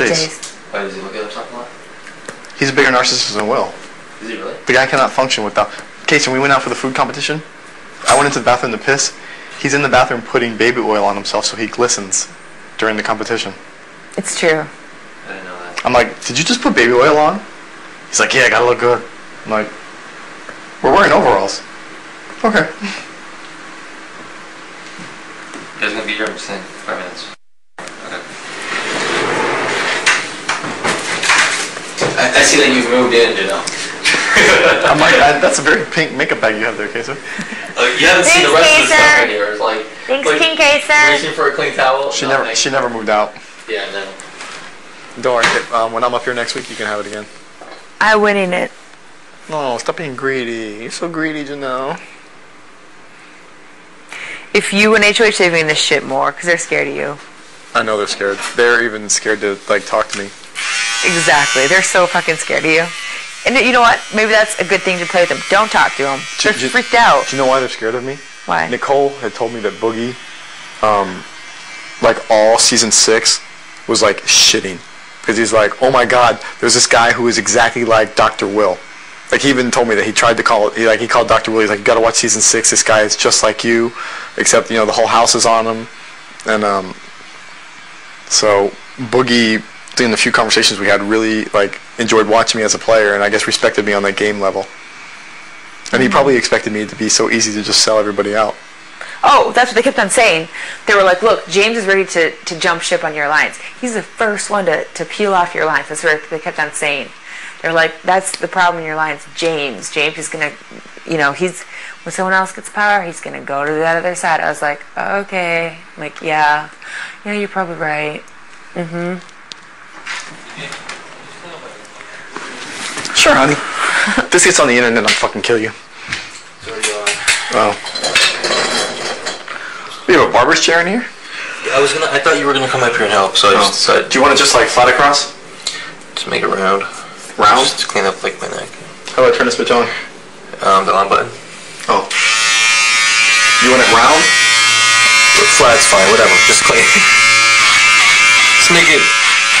Jace. Jace. Oh, Why does he look at himself a lot? He's a bigger narcissist than Will. Is he really? The guy cannot function without. Casey, when we went out for the food competition, I went into the bathroom to piss. He's in the bathroom putting baby oil on himself so he glistens during the competition. It's true. I didn't know that. I'm like, did you just put baby oil on? He's like, yeah, I gotta look good. I'm like, we're wearing overalls. Okay. You guys gonna be here? I'm just saying, five minutes. Okay. I, I see that you've moved in, you know. I'm like, I, that's a very pink makeup bag you have there, Casey. Like, you haven't seen the Thanks, rest of the stuff in here. It's like, Thanks, like King Kaysar. reaching for a clean towel. She No, never, thank she never moved out. Yeah, no. Don't worry. Um, when I'm up here next week, you can have it again. I'm winning it. No, stop being greedy. You're so greedy, Janelle. If you and HOH are doing this shit more, because they're scared of you. I know they're scared. They're even scared to like talk to me. Exactly. They're so fucking scared of you. And you know what? Maybe that's a good thing to play with them. Don't talk to them. They're j- freaked out. Do you know why they're scared of me? Why? Nicole had told me that Boogie, um, like all season six, was like shitting because he's like, oh my god, there's this guy who is exactly like Dr. Will. Like he even told me that he tried to call he like he called Dr. Will. He's like, you gotta watch season six. This guy is just like you, except you know the whole house is on him, and um, so Boogie, in the few conversations we had, really like enjoyed watching me as a player, and I guess respected me on that game level. And he mm-hmm. probably expected me to be so easy to just sell everybody out. Oh, that's what they kept on saying. They were like, look, James is ready to, to jump ship on your lines. He's the first one to, to peel off your lines. That's what they kept on saying. They're like, that's the problem in your lines. James. James is going to, you know, he's, when someone else gets power, he's going to go to the other side. I was like, okay. I'm like, yeah. Yeah, you're probably right. Mm-hmm. Sure, honey. if this gets on the internet, I'll fucking kill you. You, uh, Oh. We have a barber's chair in here? I was gonna. I thought you were gonna come up here and help, so I just decided Do you want to just like flat across? to make it round. Round? Just to clean up like my neck. How do I turn this bitch on? Um, the on button. Oh. You want it round? Flat's fine. Whatever. Just clean. just make it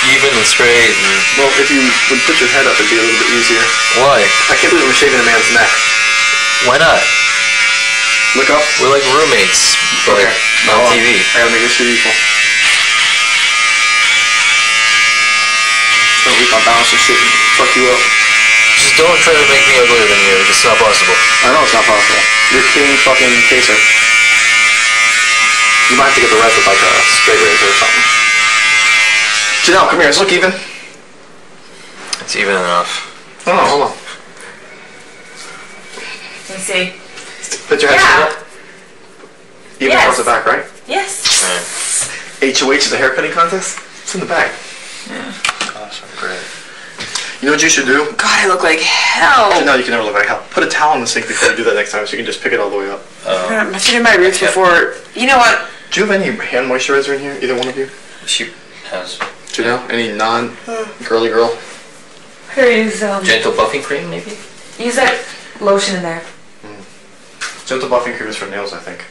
even and straight. And Well, if you would put your head up, it'd be a little bit easier. why? I can't believe we're shaving a man's neck. Why not? Look up. We're like roommates, but Okay. on. TV. I gotta make this shit equal. Don't leave my balance and shit and fuck you up. Just don't try to make me uglier than you. It's not possible. I know it's not possible. You're king fucking Kaysar. You might have to get the rest with like a uh, straight razor or something. Janelle, come here. Let's look even. It's even enough. Oh, hold on. Let me see. Put your head Yeah. up. Even Yes. across the back, right? Yes. Alright. HOH is a haircutting contest? It's in the back. Awesome. Great. You know what you should do? God, I look like hell. No, you can never look like hell. Put a towel in the sink before you do that next time so you can just pick it all the way up. Oh. I've been in my roots before. You know what? Do you have any hand moisturizer in here? Either one of you? She has Janelle? Any non-girly girl? Here, use, um, gentle buffing cream, maybe. use that lotion in there. Gentle buffing cream is for nails, I think.